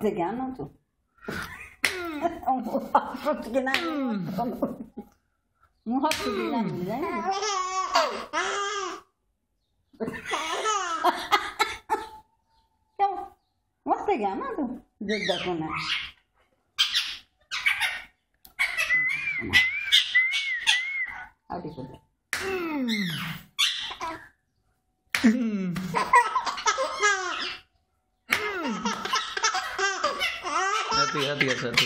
pegando tudo. Um rosto que não. Um rosto que não. করতে গিয়া না তো যোদ্ধা কোনা আউটি করে Hati hati ya satu.